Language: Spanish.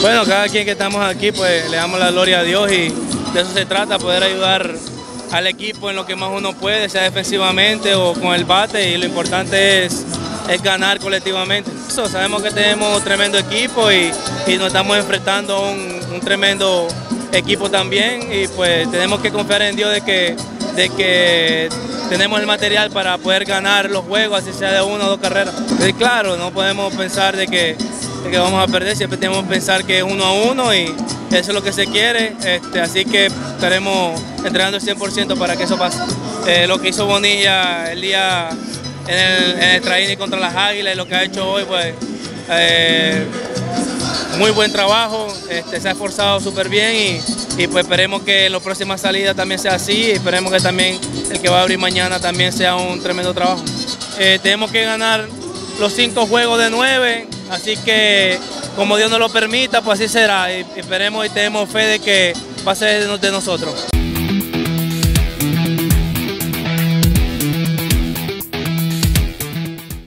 Bueno, cada quien que estamos aquí, pues le damos la gloria a Dios y de eso se trata, poder ayudar al equipo en lo que más uno puede, sea defensivamente o con el bate y lo importante es, es ganar colectivamente. Eso, sabemos que tenemos un tremendo equipo y, y nos estamos enfrentando a un, un, tremendo equipo también y pues tenemos que confiar en Dios de que, de que tenemos el material para poder ganar los juegos, así sea de una o dos carreras. Claro, no podemos pensar de que, que vamos a perder, siempre tenemos que pensar que es uno a uno y eso es lo que se quiere, este, así que estaremos entrenando el 100% para que eso pase. Eh, lo que hizo Bonilla el día en el, en el contra las Águilas y lo que ha hecho hoy, pues eh, muy buen trabajo, este, se ha esforzado súper bien y, y, pues esperemos que en las próximas salidas también sea así y esperemos que también el que va a abrir mañana también sea un tremendo trabajo. Eh, tenemos que ganar los cinco juegos de nueve, así que como Dios nos lo permita, pues así será. Y esperemos y tenemos fe de que va a ser de nosotros.